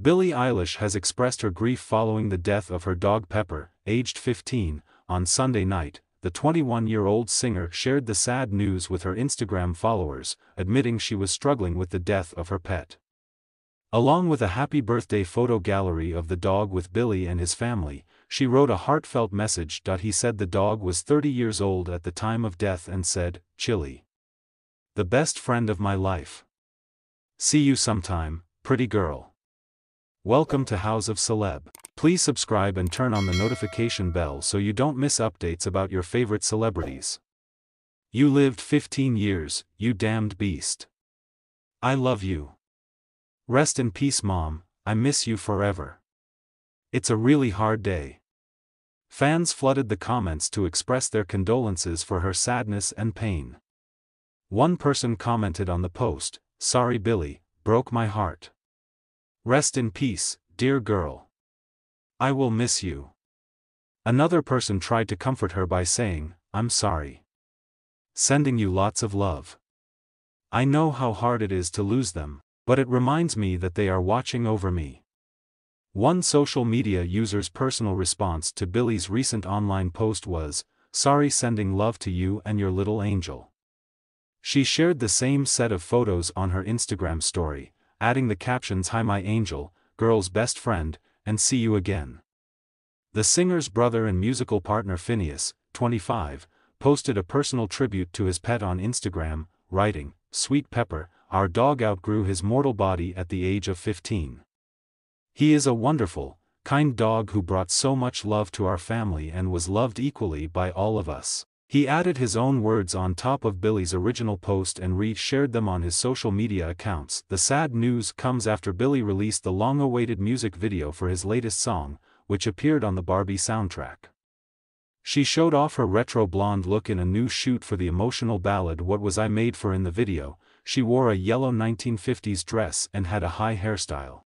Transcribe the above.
Billie Eilish has expressed her grief following the death of her dog Pepper, aged 15, on Sunday night. The 21-year-old singer shared the sad news with her Instagram followers, admitting she was struggling with the death of her pet. Along with a happy birthday photo gallery of the dog with Billie and his family, she wrote a heartfelt message. He said the dog was 30 years old at the time of death and said, Chili. The best friend of my life. See you sometime, pretty girl. Welcome to House of Celeb. Please subscribe and turn on the notification bell so you don't miss updates about your favorite celebrities. You lived 15 years, you damned beast. I love you. Rest in peace, Mom, I miss you forever. It's a really hard day. Fans flooded the comments to express their condolences for her sadness and pain. One person commented on the post, Sorry Billie, broke my heart. Rest in peace, dear girl. I will miss you. Another person tried to comfort her by saying, I'm sorry. Sending you lots of love. I know how hard it is to lose them, but it reminds me that they are watching over me. One social media user's personal response to Billie's recent online post was, Sorry sending love to you and your little angel. She shared the same set of photos on her Instagram story, adding the captions Hi my angel, girl's best friend, and see you again. The singer's brother and musical partner Finneas, 25, posted a personal tribute to his pet on Instagram, writing, Sweet Pepper, our dog outgrew his mortal body at the age of 15. He is a wonderful, kind dog who brought so much love to our family and was loved equally by all of us. He added his own words on top of Billie's original post and re-shared them on his social media accounts. The sad news comes after Billie released the long-awaited music video for his latest song, which appeared on the Barbie soundtrack. She showed off her retro blonde look in a new shoot for the emotional ballad What Was I Made For in the video, she wore a yellow 1950s dress and had a high hairstyle.